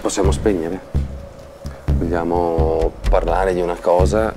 Possiamo spegnere? Vogliamo parlare di una cosa